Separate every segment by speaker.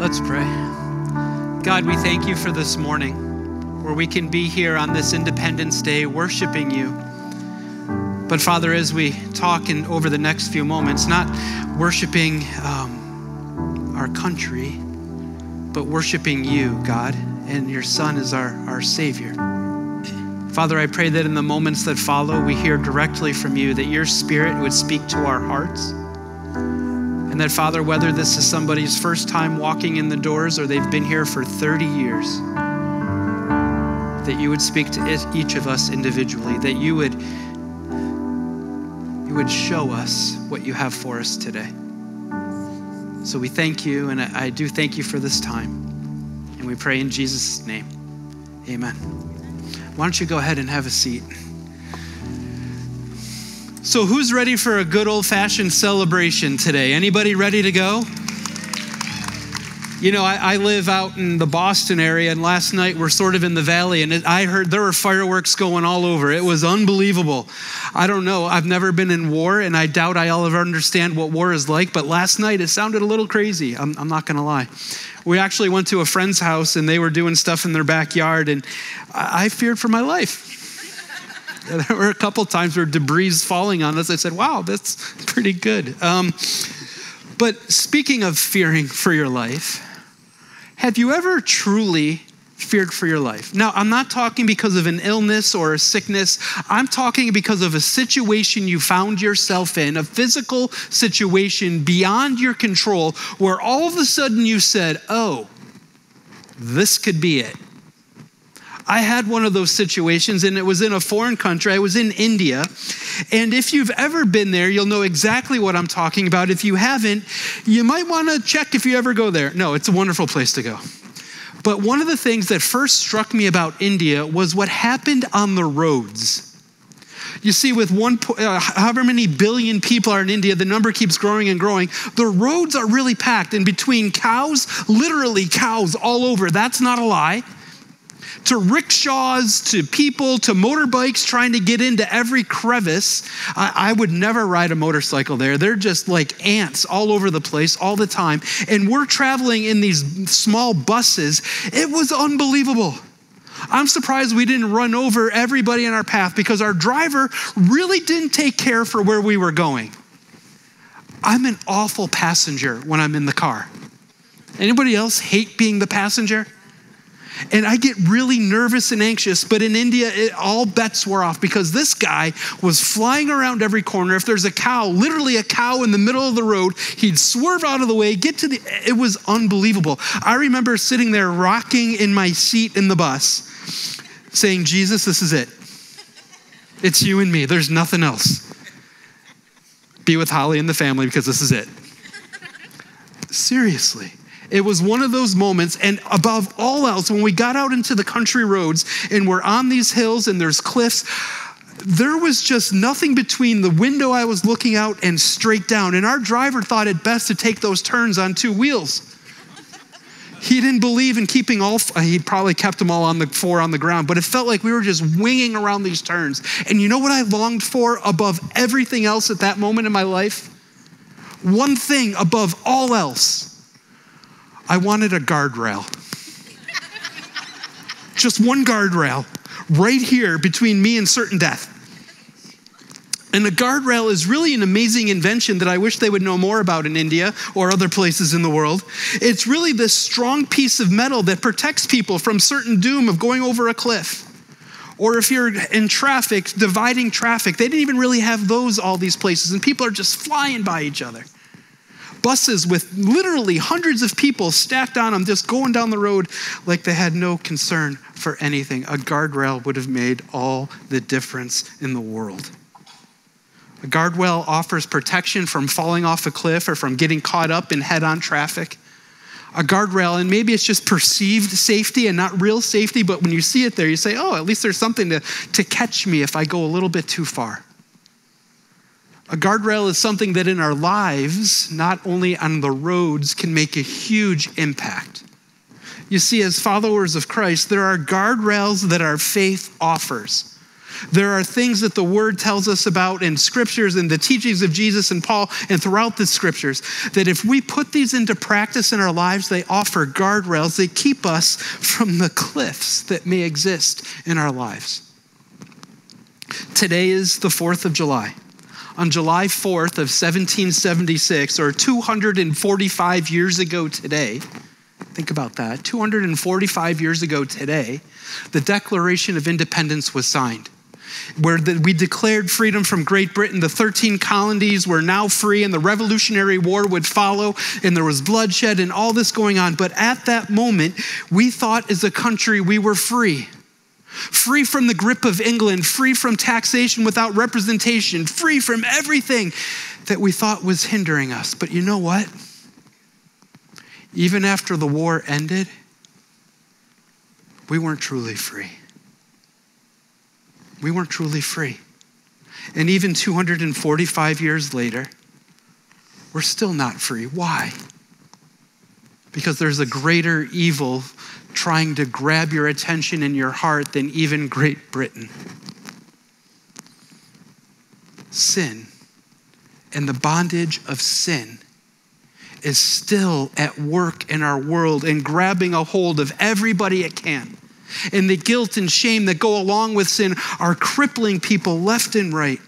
Speaker 1: Let's pray. God, we thank you for this morning where we can be here on this Independence Day worshiping you. But Father, as we talk in, over the next few moments, not worshiping um, our country, but worshiping you, God, and your Son is our, our Savior. Father, I pray that in the moments that follow, we hear directly from you, that your Spirit would speak to our hearts and that, Father, whether this is somebody's first time walking in the doors or they've been here for 30 years, that you would speak to each of us individually, that you would, you would show us what you have for us today. So we thank you, and I do thank you for this time. And we pray in Jesus' name. Amen. Why don't you go ahead and have a seat? So, who's ready for a good old fashioned celebration today? Anybody ready to go? You know, I, I, live out in the Boston area, and last night we're sort of in the valley, and it, I heard there were fireworks going all over. It was unbelievable. I don't know. I've never been in war, and I doubt I'll ever understand what war is like, but last night it sounded a little crazy. I'm, I'm not going to lie. We actually went to a friend's house, and they were doing stuff in their backyard, and I, I feared for my life. there were a couple times where debris falling on us. I said, wow, that's pretty good. Um, but speaking of fearing for your life, have you ever truly feared for your life? Now, I'm not talking because of an illness or a sickness. I'm talking because of a situation you found yourself in, a physical situation beyond your control, where all of a sudden you said, oh, this could be it. I had one of those situations, and it was in a foreign country. I was in India. And if you've ever been there, you'll know exactly what I'm talking about. If you haven't, you might want to check if you ever go there. No, it's a wonderful place to go. But one of the things that first struck me about India was what happened on the roads. You see, with one, uh, however many billion people are in India, the number keeps growing and growing. The roads are really packed, and between cows, literally cows all over, that's not a lie to rickshaws, to people, to motorbikes trying to get into every crevice. I, I, would never ride a motorcycle there. They're just like ants all over the place all the time. And we're traveling in these small buses. It was unbelievable. I'm surprised we didn't run over everybody in our path because our driver really didn't take care for where we were going. I'm an awful passenger when I'm in the car. Anybody else hate being the passenger? And I get really nervous and anxious, but in India, it, all bets were off because this guy was flying around every corner. If there's a cow, literally a cow in the middle of the road, he'd swerve out of the way, get to the, it was unbelievable. I remember sitting there rocking in my seat in the bus, saying, Jesus, this is it. It's you and me, there's nothing else. Be with Holly and the family because this is it. Seriously. It was one of those moments, and above all else, when we got out into the country roads and we're on these hills and there's cliffs, there was just nothing between the window I was looking out and straight down. And our driver thought it best to take those turns on two wheels. He didn't believe in keeping all, he probably kept them all on the four on the ground, but it felt like we were just winging around these turns. And you know what I longed for above everything else at that moment in my life? One thing above all else I wanted a guardrail. Just one guardrail right here between me and certain death. And the guardrail is really an amazing invention that I wish they would know more about in India or other places in the world. It's really this strong piece of metal that protects people from certain doom of going over a cliff. Or if you're in traffic, dividing traffic, they didn't even really have those all these places, and people are just flying by each other buses with literally hundreds of people stacked on them, just going down the road like they had no concern for anything. A guardrail would have made all the difference in the world. A guardrail offers protection from falling off a cliff or from getting caught up in head on traffic. A guardrail, and maybe it's just perceived safety and not real safety, but when you see it there, you say, oh, at least there's something to, to catch me if I go a little bit too far. A guardrail is something that in our lives, not only on the roads, can make a huge impact. You see, as followers of Christ, there are guardrails that our faith offers. There are things that the word tells us about in scriptures and the teachings of Jesus and Paul and throughout the scriptures that if we put these into practice in our lives, they offer guardrails. They keep us from the cliffs that may exist in our lives. Today is the 4th of July. On July 4th of 1776, or 245 years ago today, think about that, 245 years ago today, the Declaration of Independence was signed where the, we declared freedom from Great Britain. The 13 colonies were now free, and the Revolutionary War would follow, and there was bloodshed and all this going on. But at that moment, we thought as a country we were free. Free from the grip of England, free from taxation without representation, free from everything that we thought was hindering us. But you know what? Even after the war ended, we weren't truly free we weren't truly free. And even 245 years later, we're still not free. Why? Because there's a greater evil trying to grab your attention and your heart than even Great Britain. Sin and the bondage of sin is still at work in our world and grabbing a hold of everybody it can and the guilt and shame that go along with sin are crippling people left and right.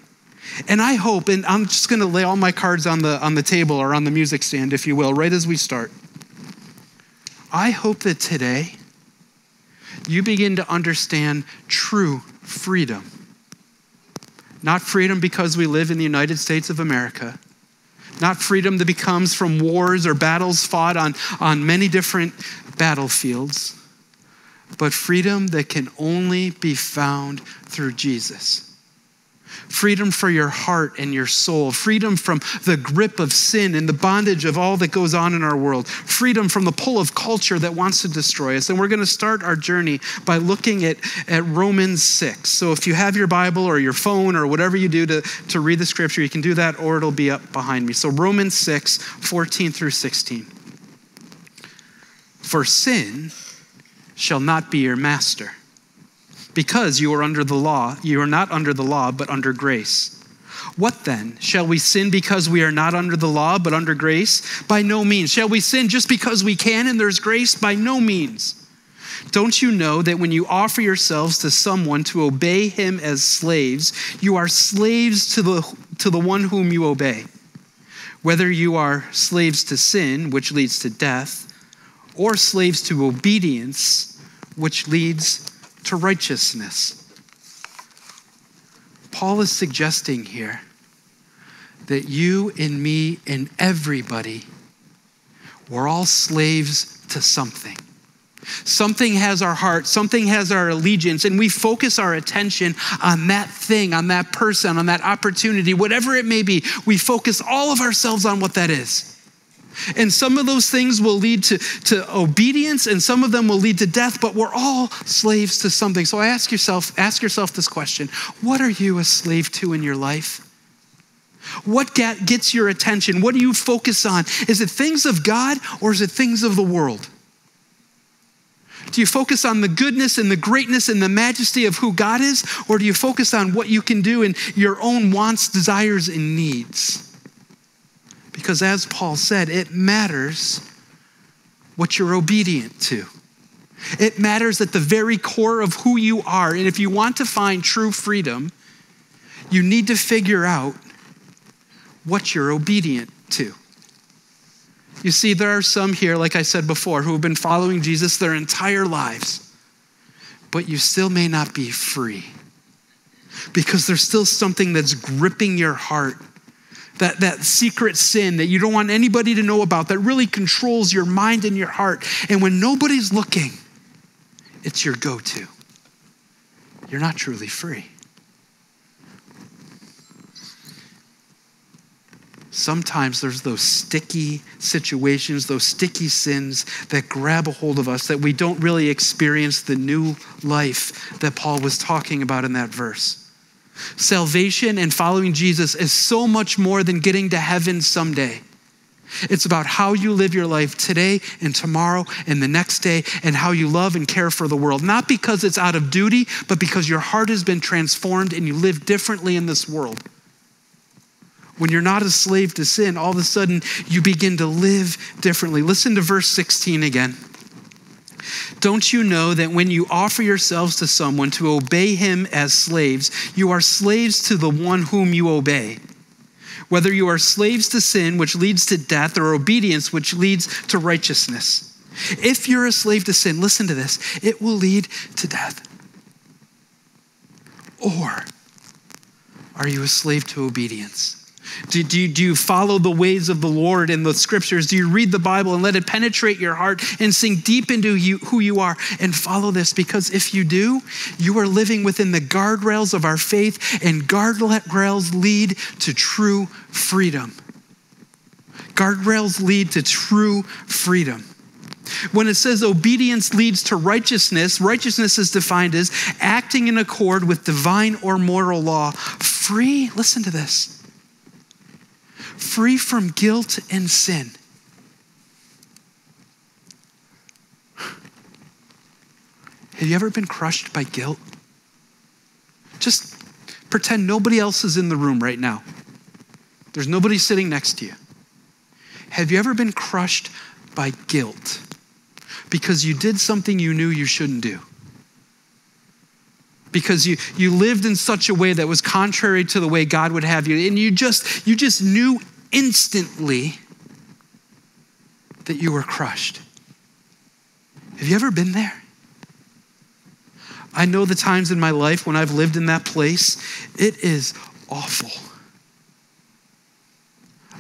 Speaker 1: And I hope, and I'm just going to lay all my cards on the, on the table or on the music stand, if you will, right as we start. I hope that today you begin to understand true freedom. Not freedom because we live in the United States of America, not freedom that becomes from wars or battles fought on, on many different battlefields but freedom that can only be found through Jesus. Freedom for your heart and your soul. Freedom from the grip of sin and the bondage of all that goes on in our world. Freedom from the pull of culture that wants to destroy us. And we're going to start our journey by looking at, at Romans 6. So if you have your Bible or your phone or whatever you do to, to read the scripture, you can do that or it'll be up behind me. So Romans 6, 14 through 16. For sin shall not be your master. Because you are under the law, you are not under the law, but under grace. What then? Shall we sin because we are not under the law, but under grace? By no means. Shall we sin just because we can and there's grace? By no means. Don't you know that when you offer yourselves to someone to obey him as slaves, you are slaves to the, to the one whom you obey? Whether you are slaves to sin, which leads to death, or slaves to obedience, which leads to righteousness. Paul is suggesting here that you and me and everybody, we're all slaves to something. Something has our heart, something has our allegiance, and we focus our attention on that thing, on that person, on that opportunity, whatever it may be. We focus all of ourselves on what that is. And some of those things will lead to, to obedience and some of them will lead to death, but we're all slaves to something. So I ask yourself, ask yourself this question. What are you a slave to in your life? What gets your attention? What do you focus on? Is it things of God or is it things of the world? Do you focus on the goodness and the greatness and the majesty of who God is, or do you focus on what you can do in your own wants, desires, and needs? Because as Paul said, it matters what you're obedient to. It matters at the very core of who you are. And if you want to find true freedom, you need to figure out what you're obedient to. You see, there are some here, like I said before, who have been following Jesus their entire lives, but you still may not be free because there's still something that's gripping your heart that, that secret sin that you don't want anybody to know about that really controls your mind and your heart. And when nobody's looking, it's your go to. You're not truly free. Sometimes there's those sticky situations, those sticky sins that grab a hold of us that we don't really experience the new life that Paul was talking about in that verse. Salvation and following Jesus is so much more than getting to heaven someday. It's about how you live your life today and tomorrow and the next day and how you love and care for the world. Not because it's out of duty, but because your heart has been transformed and you live differently in this world. When you're not a slave to sin, all of a sudden you begin to live differently. Listen to verse 16 again. Don't you know that when you offer yourselves to someone to obey him as slaves, you are slaves to the one whom you obey? Whether you are slaves to sin, which leads to death, or obedience, which leads to righteousness. If you're a slave to sin, listen to this, it will lead to death. Or are you a slave to obedience? Do, do, do you follow the ways of the Lord in the scriptures? Do you read the Bible and let it penetrate your heart and sink deep into you, who you are and follow this? Because if you do, you are living within the guardrails of our faith, and guardrails lead to true freedom. Guardrails lead to true freedom. When it says obedience leads to righteousness, righteousness is defined as acting in accord with divine or moral law. Free, listen to this free from guilt and sin. Have you ever been crushed by guilt? Just pretend nobody else is in the room right now. There's nobody sitting next to you. Have you ever been crushed by guilt because you did something you knew you shouldn't do? because you, you lived in such a way that was contrary to the way God would have you. And you just, you just knew instantly that you were crushed. Have you ever been there? I know the times in my life when I've lived in that place, it is awful.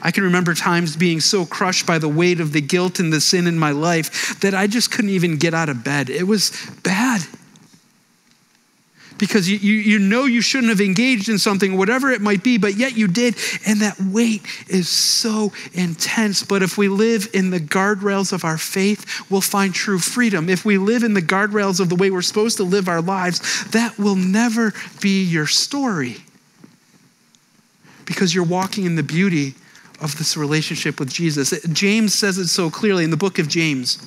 Speaker 1: I can remember times being so crushed by the weight of the guilt and the sin in my life that I just couldn't even get out of bed. It was bad because you, you, you know you shouldn't have engaged in something, whatever it might be, but yet you did. And that weight is so intense. But if we live in the guardrails of our faith, we'll find true freedom. If we live in the guardrails of the way we're supposed to live our lives, that will never be your story because you're walking in the beauty of this relationship with Jesus. James says it so clearly in the book of James.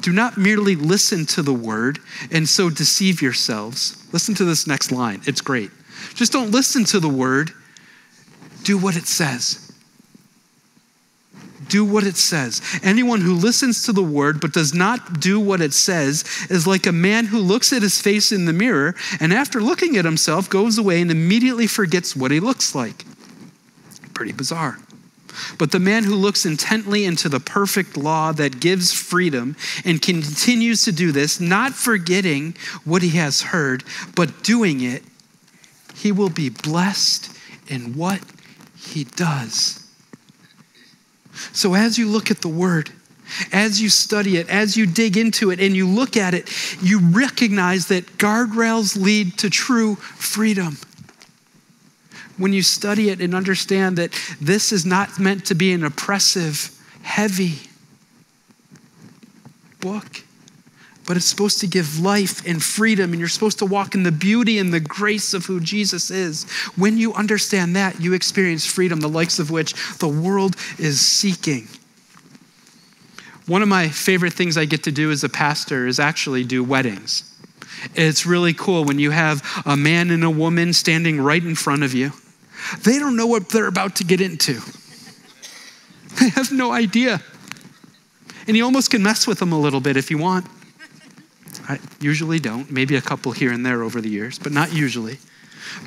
Speaker 1: Do not merely listen to the word and so deceive yourselves. Listen to this next line, it's great. Just don't listen to the word, do what it says. Do what it says. Anyone who listens to the word but does not do what it says is like a man who looks at his face in the mirror and after looking at himself goes away and immediately forgets what he looks like. Pretty bizarre. But the man who looks intently into the perfect law that gives freedom and continues to do this, not forgetting what he has heard, but doing it, he will be blessed in what he does. So as you look at the word, as you study it, as you dig into it, and you look at it, you recognize that guardrails lead to true freedom when you study it and understand that this is not meant to be an oppressive, heavy book, but it's supposed to give life and freedom, and you're supposed to walk in the beauty and the grace of who Jesus is. When you understand that, you experience freedom, the likes of which the world is seeking. One of my favorite things I get to do as a pastor is actually do weddings. It's really cool when you have a man and a woman standing right in front of you they don't know what they're about to get into. They have no idea. And you almost can mess with them a little bit if you want. I usually don't, maybe a couple here and there over the years, but not usually.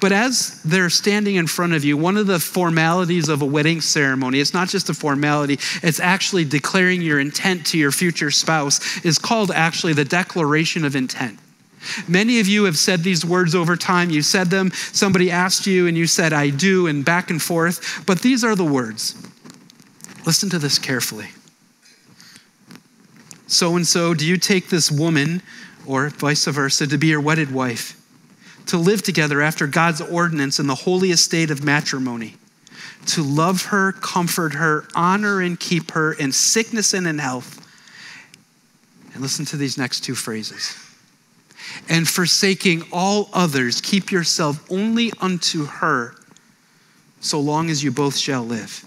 Speaker 1: But as they're standing in front of you, one of the formalities of a wedding ceremony, it's not just a formality, it's actually declaring your intent to your future spouse, is called actually the declaration of intent. Many of you have said these words over time. You said them, somebody asked you, and you said, I do, and back and forth. But these are the words. Listen to this carefully. So and so, do you take this woman, or vice versa, to be your wedded wife, to live together after God's ordinance in the holy estate of matrimony, to love her, comfort her, honor and keep her in sickness and in health? And listen to these next two phrases and forsaking all others, keep yourself only unto her, so long as you both shall live.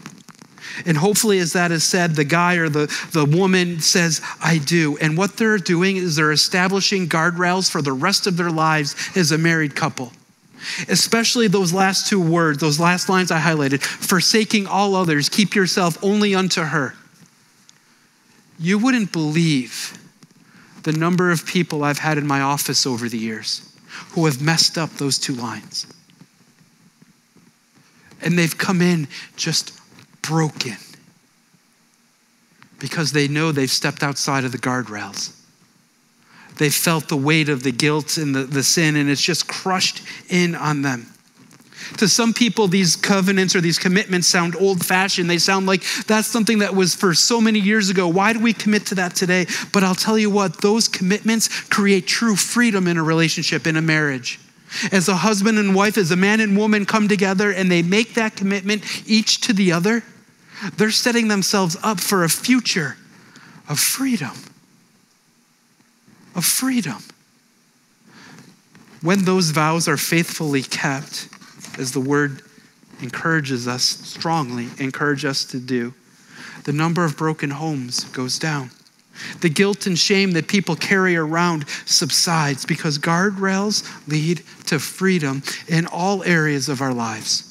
Speaker 1: And hopefully, as that is said, the guy or the, the woman says, I do. And what they're doing is they're establishing guardrails for the rest of their lives as a married couple. Especially those last two words, those last lines I highlighted forsaking all others, keep yourself only unto her. You wouldn't believe the number of people I've had in my office over the years who have messed up those two lines. And they've come in just broken because they know they've stepped outside of the guardrails. They've felt the weight of the guilt and the, the sin, and it's just crushed in on them. To some people, these covenants or these commitments sound old fashioned. They sound like that's something that was for so many years ago. Why do we commit to that today? But I'll tell you what, those commitments create true freedom in a relationship, in a marriage. As a husband and wife, as a man and woman come together and they make that commitment each to the other, they're setting themselves up for a future of freedom. Of freedom. When those vows are faithfully kept, as the word encourages us strongly, encourage us to do, the number of broken homes goes down. The guilt and shame that people carry around subsides because guardrails lead to freedom in all areas of our lives.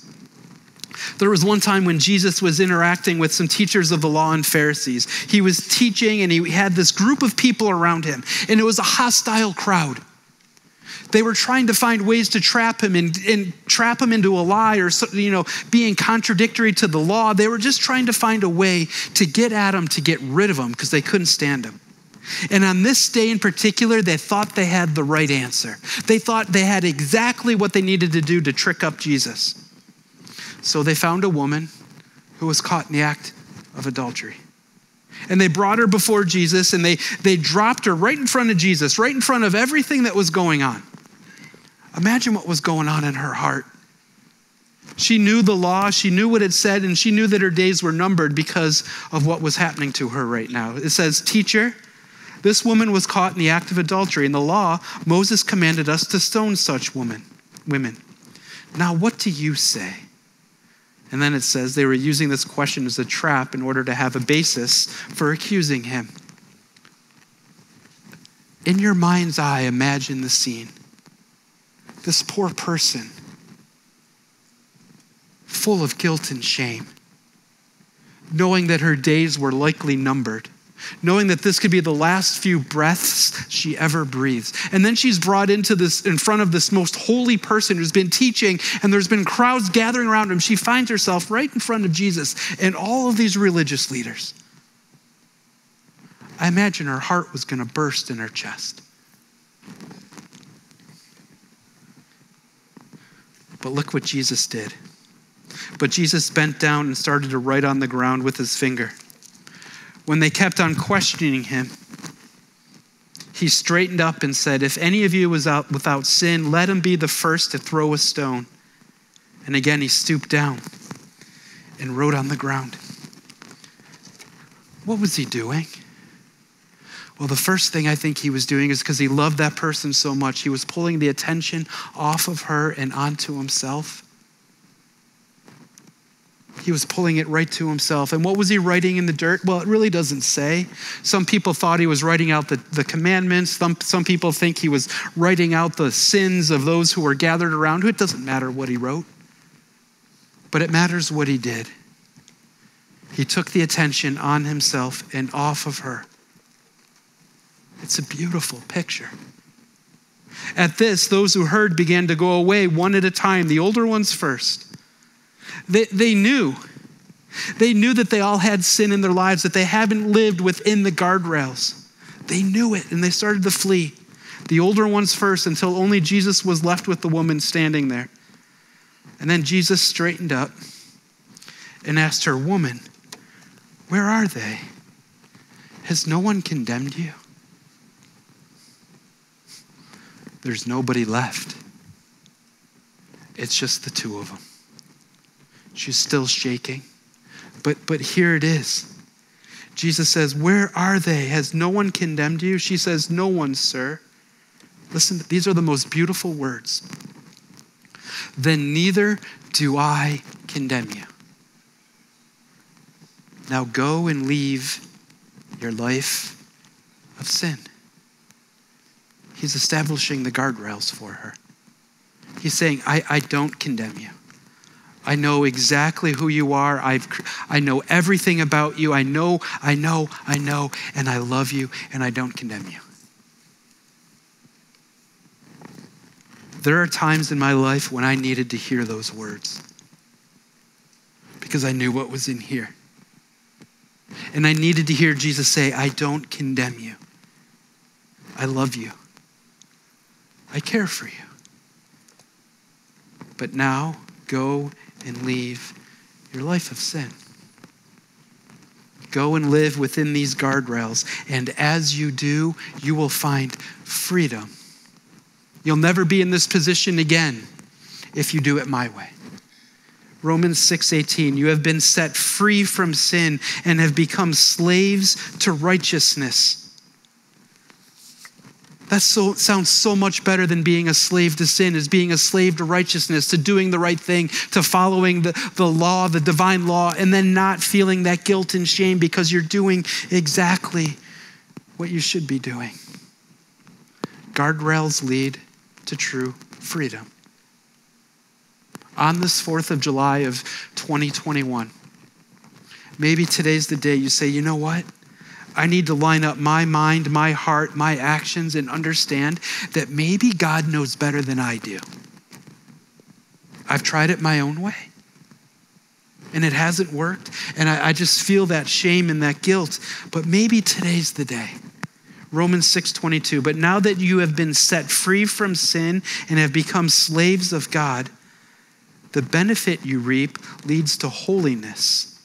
Speaker 1: There was one time when Jesus was interacting with some teachers of the law and Pharisees. He was teaching and he had this group of people around him, and it was a hostile crowd. They were trying to find ways to trap him and, and trap him into a lie or you know being contradictory to the law. They were just trying to find a way to get at him, to get rid of him because they couldn't stand him. And on this day in particular, they thought they had the right answer. They thought they had exactly what they needed to do to trick up Jesus. So they found a woman who was caught in the act of adultery. And they brought her before Jesus and they, they dropped her right in front of Jesus, right in front of everything that was going on. Imagine what was going on in her heart. She knew the law, she knew what it said, and she knew that her days were numbered because of what was happening to her right now. It says, Teacher, this woman was caught in the act of adultery. In the law, Moses commanded us to stone such woman, women. Now, what do you say? And then it says they were using this question as a trap in order to have a basis for accusing him. In your mind's eye, imagine the scene. This poor person, full of guilt and shame, knowing that her days were likely numbered knowing that this could be the last few breaths she ever breathes. And then she's brought into this in front of this most holy person who's been teaching, and there's been crowds gathering around him. She finds herself right in front of Jesus and all of these religious leaders. I imagine her heart was going to burst in her chest. But look what Jesus did. But Jesus bent down and started to write on the ground with his finger when they kept on questioning him, he straightened up and said, If any of you is out without sin, let him be the first to throw a stone. And again, he stooped down and wrote on the ground. What was he doing? Well, the first thing I think he was doing is because he loved that person so much, he was pulling the attention off of her and onto himself. He was pulling it right to himself. And what was he writing in the dirt? Well, it really doesn't say. Some people thought he was writing out the, the commandments. Some, some people think he was writing out the sins of those who were gathered around. It doesn't matter what he wrote, but it matters what he did. He took the attention on himself and off of her. It's a beautiful picture. At this, those who heard began to go away one at a time, the older ones first. They, they knew. They knew that they all had sin in their lives, that they haven't lived within the guardrails. They knew it and they started to flee. The older ones first until only Jesus was left with the woman standing there. And then Jesus straightened up and asked her, Woman, where are they? Has no one condemned you? There's nobody left. It's just the two of them. She's still shaking. But, but here it is. Jesus says, Where are they? Has no one condemned you? She says, No one, sir. Listen, these are the most beautiful words. Then neither do I condemn you. Now go and leave your life of sin. He's establishing the guardrails for her. He's saying, I, I don't condemn you. I know exactly who you are. I've, I know everything about you. I know, I know, I know, and I love you, and I don't condemn you. There are times in my life when I needed to hear those words because I knew what was in here. And I needed to hear Jesus say, I don't condemn you. I love you. I care for you. But now go and leave your life of sin. Go and live within these guardrails. And as you do, you will find freedom You'll never be in this position again if you do it my way. Romans 6:18 You have been set free from sin and have become slaves to righteousness. That so, sounds so much better than being a slave to sin, is being a slave to righteousness, to doing the right thing, to following the, the law, the divine law, and then not feeling that guilt and shame because you're doing exactly what you should be doing. Guardrails lead to true freedom. On this 4th of July of 2021, maybe today's the day you say, you know what? I need to line up my mind, my heart, my actions, and understand that maybe God knows better than I do. I've tried it my own way, and it hasn't worked, and I, I just feel that shame and that guilt. But maybe today's the day. Romans 6:22, but now that you have been set free from sin and have become slaves of God, the benefit you reap leads to holiness,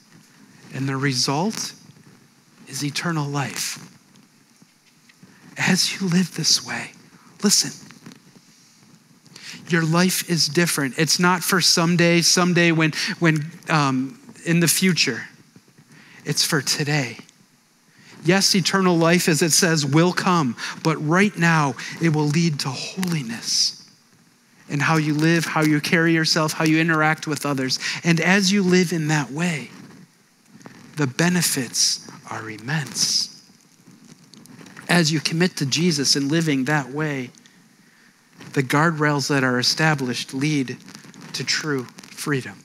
Speaker 1: and the result is eternal life. As you live this way, listen. Your life is different. It's not for someday, someday when, when um, in the future. It's for today. Yes, eternal life, as it says, will come, but right now it will lead to holiness in how you live, how you carry yourself, how you interact with others. And as you live in that way, the benefits are immense. As you commit to Jesus and living that way, the guardrails that are established lead to true freedom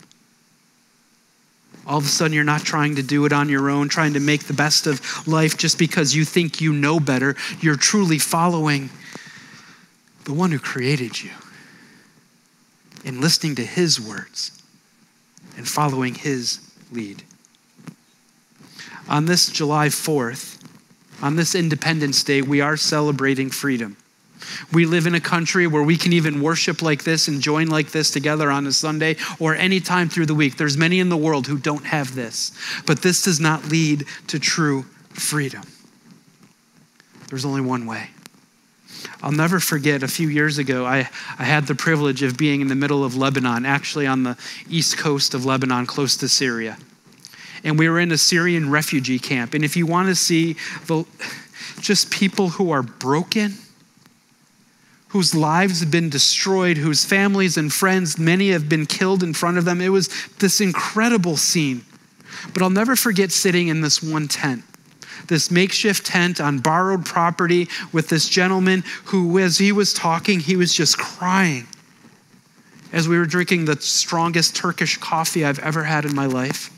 Speaker 1: all of a sudden you're not trying to do it on your own, trying to make the best of life just because you think you know better. You're truly following the one who created you and listening to his words and following his lead. On this July 4th, on this Independence Day, we are celebrating freedom. We live in a country where we can even worship like this and join like this together on a Sunday or any time through the week. There's many in the world who don't have this. But this does not lead to true freedom. There's only one way. I'll never forget a few years ago, I, I had the privilege of being in the middle of Lebanon, actually on the east coast of Lebanon, close to Syria. And we were in a Syrian refugee camp. And if you want to see the, just people who are broken, whose lives have been destroyed, whose families and friends, many have been killed in front of them. It was this incredible scene. But I'll never forget sitting in this one tent, this makeshift tent on borrowed property with this gentleman who, as he was talking, he was just crying as we were drinking the strongest Turkish coffee I've ever had in my life.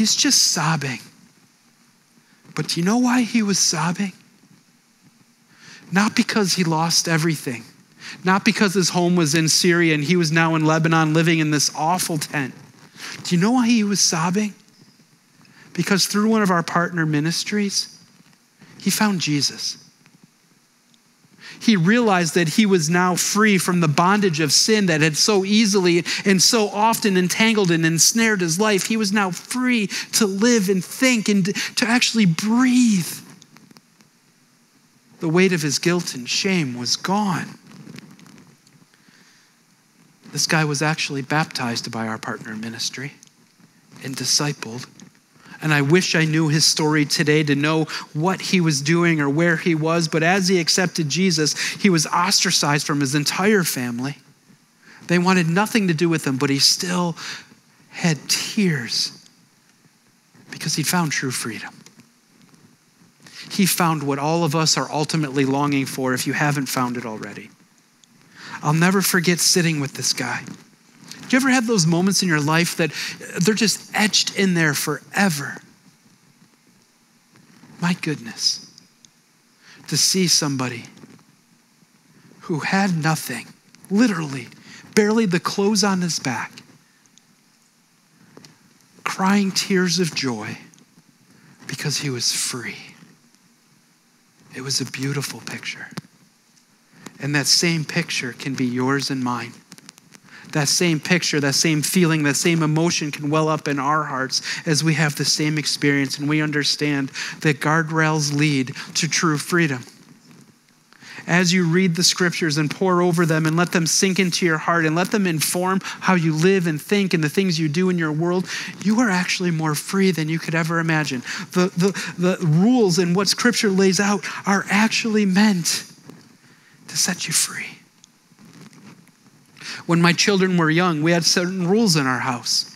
Speaker 1: He's just sobbing. But do you know why he was sobbing? Not because he lost everything, not because his home was in Syria and he was now in Lebanon living in this awful tent. Do you know why he was sobbing? Because through one of our partner ministries, he found Jesus. He realized that he was now free from the bondage of sin that had so easily and so often entangled and ensnared his life. He was now free to live and think and to actually breathe the weight of his guilt and shame was gone. This guy was actually baptized by our partner ministry and discipled. And I wish I knew his story today to know what he was doing or where he was. But as he accepted Jesus, he was ostracized from his entire family. They wanted nothing to do with him, but he still had tears Because he found true freedom. He found what all of us are ultimately longing for if you haven't found it already. I'll never forget sitting with this guy. Do you ever have those moments in your life that uh, they're just etched in there forever? My goodness, to see somebody who had nothing, literally, barely the clothes on his back, crying tears of joy because he was free. It was a beautiful picture. And that same picture can be yours and mine. That same picture, that same feeling, that same emotion can well up in our hearts as we have the same experience and we understand that guardrails lead to true freedom as you read the scriptures and pour over them and let them sink into your heart and let them inform how you live and think and the things you do in your world, you are actually more free than you could ever imagine. The, the, the rules and what scripture lays out are actually meant to set you free. When my children were young, we had certain rules in our house.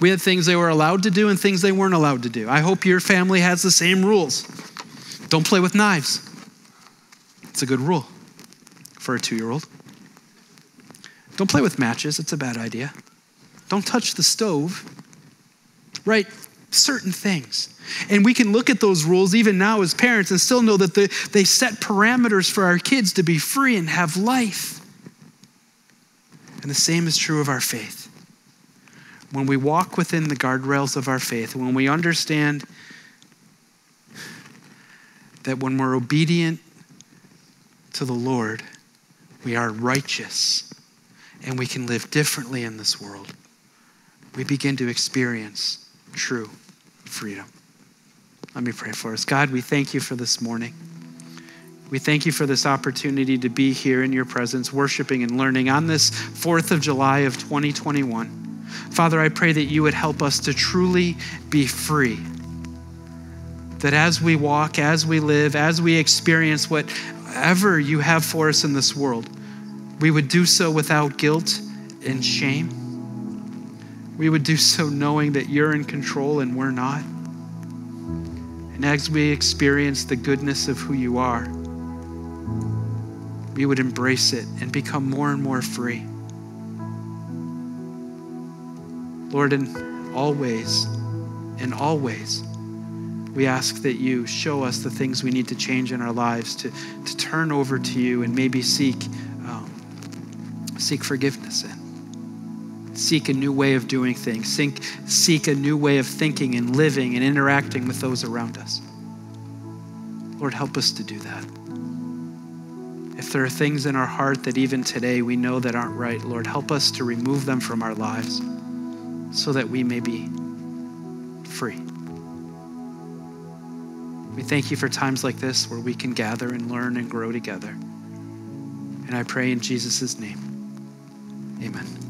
Speaker 1: We had things they were allowed to do and things they weren't allowed to do. I hope your family has the same rules. Don't play with knives. It's a good rule for a two year old. Don't play with matches, it's a bad idea. Don't touch the stove. Right? Certain things. And we can look at those rules even now as parents and still know that they, they set parameters for our kids to be free and have life. And the same is true of our faith. When we walk within the guardrails of our faith, when we understand that when we're obedient to the Lord, we are righteous and we can live differently in this world. We begin to experience true freedom. Let me pray for us. God, we thank you for this morning. We thank you for this opportunity to be here in your presence, worshiping and learning on this 4th of July of 2021. Father, I pray that you would help us to truly be free. That as we walk, as we live, as we experience whatever you have for us in this world, we would do so without guilt and shame. We would do so knowing that you're in control and we're not. And as we experience the goodness of who you are, we would embrace it and become more and more free. Lord, in all ways, in all ways, we ask that you show us the things we need to change in our lives to, to turn over to you and maybe seek, um, seek forgiveness in. Seek a new way of doing things. Seek, seek a new way of thinking and living and interacting with those around us. Lord, help us to do that. If there are things in our heart that even today we know that aren't right, Lord, help us to remove them from our lives so that we may be free. We thank you for times like this where we can gather and learn and grow together. And I pray in Jesus' name, amen.